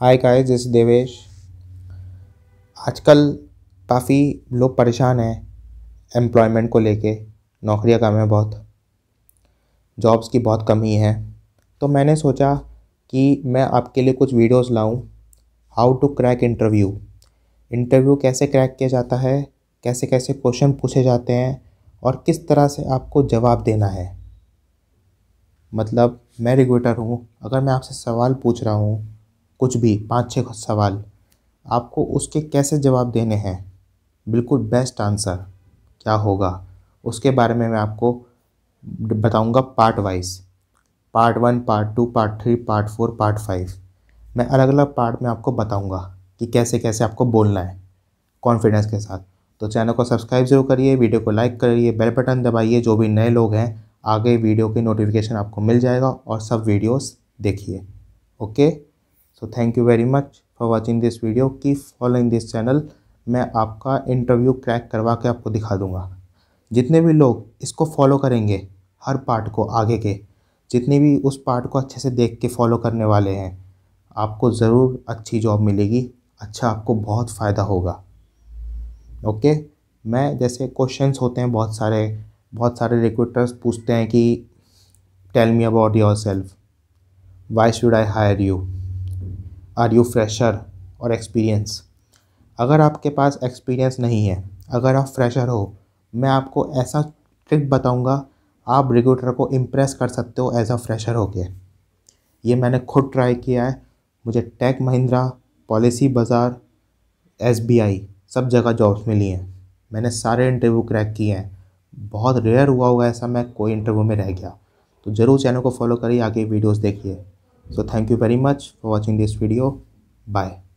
Hi guys this Devesh आजकल काफ़ी लोग परेशान हैं एम्प्लॉयमेंट को लेके, नौकरियाँ कम है बहुत जॉब्स की बहुत कमी है। तो मैंने सोचा कि मैं आपके लिए कुछ वीडियोस लाऊं how to crack interview interview कैसे क्रैक किया जाता है, कैसे कैसे क्वेश्चन पूछे जाते हैं, और किस तरह से आपको जवाब देना है। मतलब मैं रिक्रूटर हूँ, अगर मैं आपसे सवाल पूछ रहा हूँ कुछ भी पाँच छः सवाल। आपको उसके कैसे जवाब देने हैं? बिल्कुल बेस्ट आंसर क्या होगा? उसके बारे में मैं आपको बताऊँगा part wise part one part two part three part four part five मैं अलग अलग पार्ट में आपको बताऊँगा कि कैसे कैसे आपको बोलना है कॉन्फिडेंस के साथ। तो चैनल को सब्सक्राइब ज़रूर करिए वीडियो को लाइक करिए बेल बटन दबाइए, जो भी नए लोग हैं, आगे वीडियो की नोटिफिकेशन आपको मिल जाएगा और सब वीडियोस देखिए। Okay so thank you very much for watching this video की फॉलोइंग दिस चैनल मैं आपका इंटरव्यू क्रैक करवा के आपको दिखा दूँगा। जितने भी लोग इसको फॉलो करेंगे, हर पार्ट को आगे के, जितने भी उस पार्ट को अच्छे से देख के फॉलो करने वाले हैं, आपको ज़रूर अच्छी जॉब मिलेगी। अच्छा आपको बहुत फ़ायदा होगा। ओके मैं जैसे क्वेश्चंस होते हैं, बहुत सारे बहुत सारे रिक्रूटर्स पूछते हैं कि tell me about yourself why should I hire you are you fresher और एक्सपीरियंस। अगर आपके पास एक्सपीरियंस नहीं है, अगर आप फ्रेशर हो, मैं आपको ऐसा ट्रिक बताऊँगा, आप रिक्रूटर को इम्प्रेस कर सकते हो एज अ फ्रेशर होके। ये मैंने खुद ट्राई किया है। मुझे take Mahindra Policybazaar SBI सब जगह जॉब्स मिली हैं। मैंने सारे इंटरव्यू क्रैक किए हैं। बहुत रेयर हुआ होगा ऐसा मैं कोई इंटरव्यू में रह गया। तो ज़रूर चैनल को फॉलो करिए, आगे वीडियोस देखिए। So thank you very much for watching this video. Bye